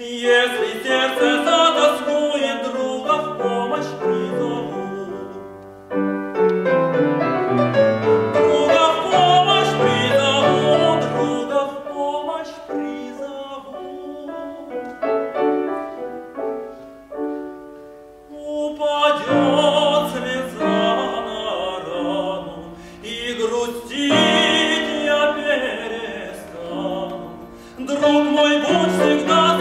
Если сердце затоскует друга в помощь призову. Друга в помощь призову, друга в помощь призову. Упадет слеза на рану и грустить я перестану. Друг мой, будь всегда